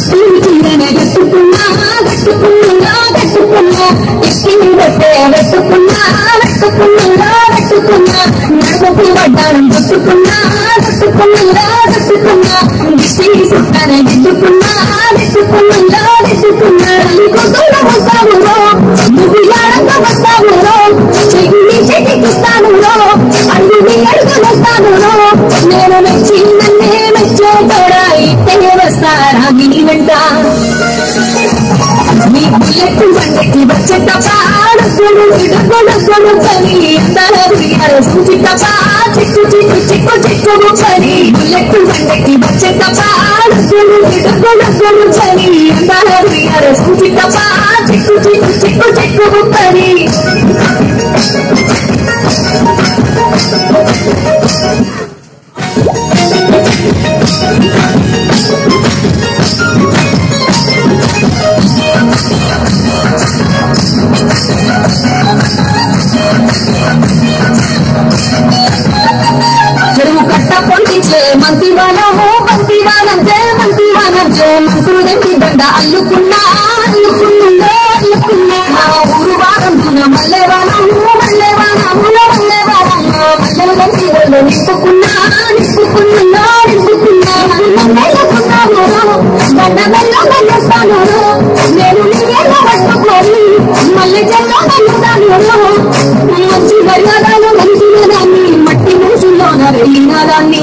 చీరనే కట్టుకున్నా కట్టుకున్నా కట్టుకున్నా ఎక్కిని పెట్టే పెట్టుకున్నా పెట్టుకున్నా పెట్టుకున్నా మెచ్చి నన్నే మెచ్చే తోడా ఇట్టే వస్తారా మీ వెంట మీ బుల్లెట్ బండికి వచ్చేట పాడుకుడు ఇడుకుడుకుడు పని అందరూ సూచిత చిక్కు చిక్కు చిక్కు చిక్కుడు పని బుల్లెట్ బండికి వచ్చేట పాడుకుడు ఇడుకుడుకుడు పని అందరూ సూచిత చిక్కు చిక్కు చిక్కు చిక్కుడు పని పొందించే మంతివానము మంతివానంతే మంతివానంతే మంత్రులెంటి దండ అల్లుకున్నా అల్లుకున్నా అల్లుకున్నా. మా ఊరు వారం వారంతున్న మల్లెవానము మల్లెవానముల మల్లెవానము మల్లెలెంటి ఒళ్ళు నింపుకున్నా నిప్పుకున్నా. నింపుకున్నా మెల్లకున్నాను దండ మెల్ల మెల్లస్తాను. నేను నీవేళ పట్టుకొని మల్లె జల్ల మెల్లతాను మంచి మర్యాదలు మంచిన దాన్ని మట్టి మనుషుల్లో వెళ్ళిన దాన్ని.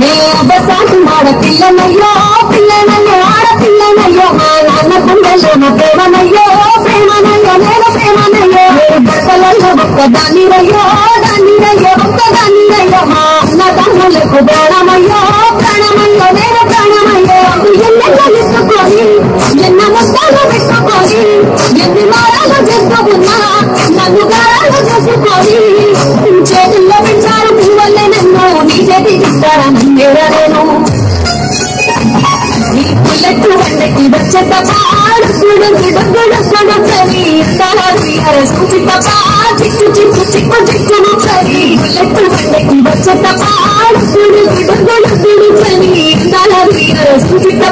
నే అబ్బసాటు మాడ పిల్లనయ్యో పిల్లనయ్యో ఆడ మా నాన్న గుండెల్లో నా ప్రేమనయ్యో ప్రేమనయ్యో నేను ప్రేమనయ్యో. చేతికి ఇస్తారా నీ పుల్లెట్టు వండకి వచ్చేట పాడుకుడు గిడుగుడు కొడుకని తలారి సూచిత చిక్కు చిక్కు చిక్కు చిక్కును కని పుల్లెట్టు వండకి వచ్చేట పాడుకుడు గిడుగుడు కొడుకని తలారి సూచిత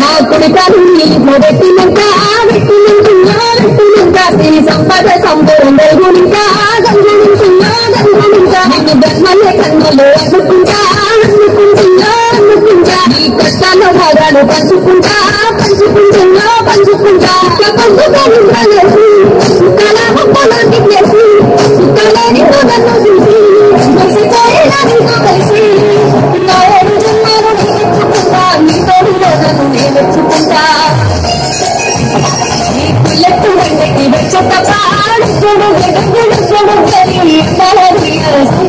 మా పంచుకుంటా పంచుకుంటున్నా పంచుకుంటా. sorry, I'm sorry, I'm sorry,